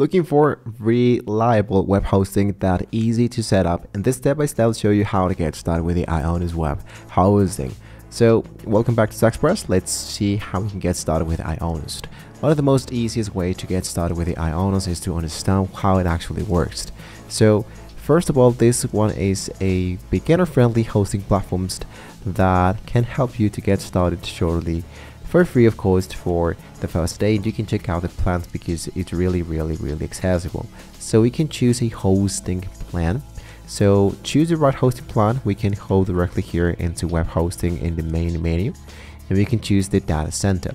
Looking for reliable web hosting that easy to set up and this step by step will show you how to get started with the Ionos web hosting. So welcome back to Tech Express. Let's see how we can get started with Ionos. One of the most easiest way to get started with the Ionos is to understand how it actually works. So first of all, this one is a beginner friendly hosting platforms that can help you to get started shortly for free of course for the first day you can check out the plans because it's really really really accessible. So we can choose a hosting plan. So choose the right hosting plan. We can hold directly here into web hosting in the main menu and we can choose the data center.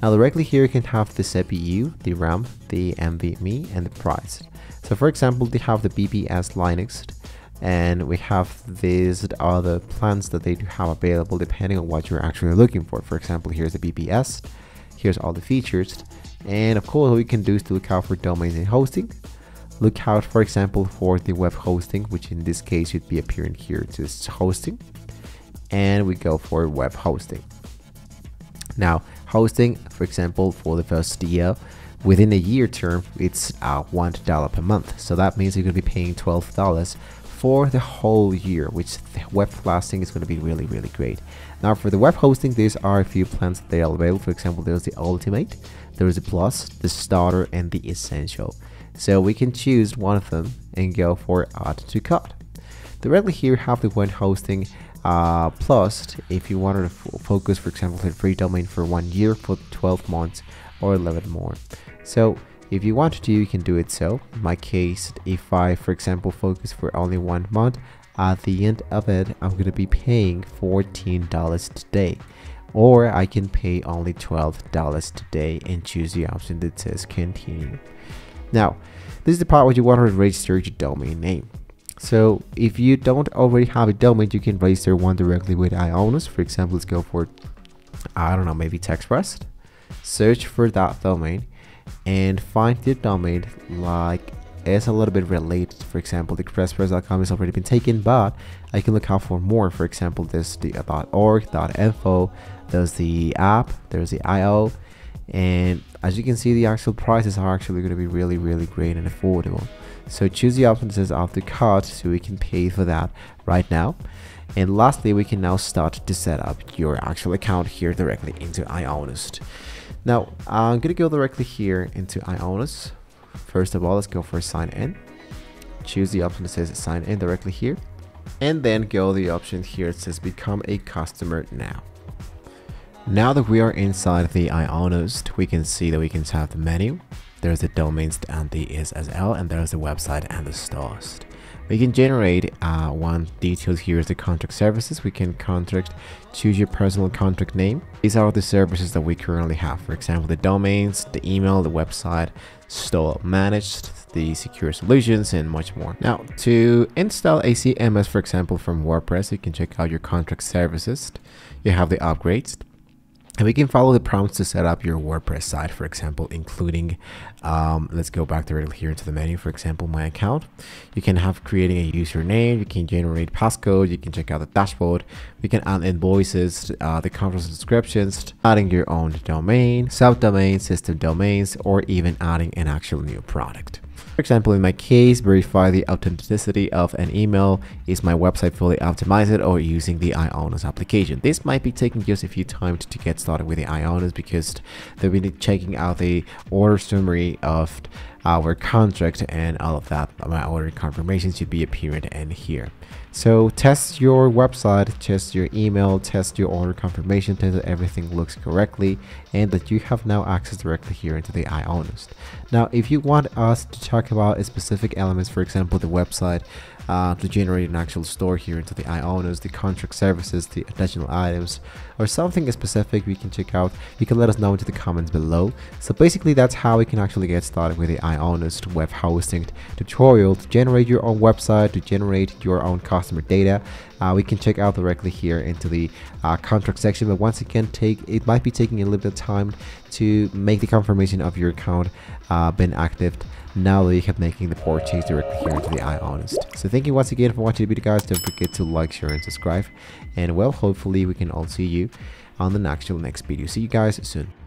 Now directly here you can have the CPU, the RAM, the NVMe and the price. So for example they have the VPS Linux and we have these other plans that they do have available depending on what you're actually looking for. For example, here's the VPS, here's all the features, and of course what we can do is to look out for domains and hosting. Look out, for example, for the web hosting, which in this case should be appearing here to hosting, and we go for web hosting. Now, hosting, for example, for the first year, within a year term, it's uh, $1 per month. So that means you're going to be paying $12 for the whole year, which web hosting is going to be really, really great. Now for the web hosting, these are a few plans that are available. For example, there's the Ultimate, there's the Plus, the Starter, and the Essential. So we can choose one of them and go for Add to Cart. Directly here have the web hosting uh, plus if you wanted to focus for example on free domain for one year for 12 months or 11 more so if you want to, you can do it so. In my case, if I, for example, focus for only one month, at the end of it, I'm going to be paying $14 today. Or I can pay only $12 today and choose the option that says continue. Now, this is the part where you want to register your domain name. So if you don't already have a domain, you can register one directly with Ionos. For example, let's go for, I don't know, maybe Tech Express. Search for that domain and find the domain like is a little bit related. For example, the expresspress.com has already been taken, but I can look out for more. For example, there's the .org, .info, there's the app, there's the IO, and as you can see, the actual prices are actually going to be really, really great and affordable. So choose the option that says card so we can pay for that right now. And lastly, we can now start to set up your actual account here directly into Ionos. Now, I'm to go directly here into Ionos. First of all, let's go for sign in. Choose the option that says sign in directly here. And then go the option here that says become a customer now. Now that we are inside the Ionos, we can see that we can have the menu. There's the domains and the SSL, and there's the website and the stores. We can generate uh, one details here is the contract services. We can contract, choose your personal contract name. These are the services that we currently have. For example, the domains, the email, the website, store managed, the secure solutions, and much more. Now, to install a CMS for example, from WordPress, you can check out your contract services. You have the upgrades, and we can follow the prompts to set up your WordPress site, for example, including, um, let's go back directly here into the menu, for example, my account. You can have creating a username, you can generate passcode, you can check out the dashboard, we can add invoices, uh, the conference descriptions, adding your own domain, subdomain, system domains, or even adding an actual new product. For example, in my case, verify the authenticity of an email. Is my website fully optimized or using the Ionos application? This might be taking just a few times to get started with the Ionos because they'll be checking out the order summary of our contract and all of that. My order confirmation should be appearing in here. So test your website, test your email, test your order confirmation, test that everything looks correctly and that you have now access directly here into the Ionos. Now, if you want us to talk about a specific elements, for example, the website, uh, to generate an actual store here into the Ionos, the contract services, the additional items, or something specific we can check out, you can let us know into the comments below. So basically that's how we can actually get started with the Ionos web hosting tutorial to generate your own website, to generate your own customer data. Uh, we can check out directly here into the uh, contract section, but once again, take it might be taking a little bit of time to make the confirmation of your account uh, been active now that you have making the purchase directly here into the Ionos. So thank you once again for watching the video guys. Don't forget to like, share and subscribe. And well, hopefully we can all see you on the actual next video. See you guys soon.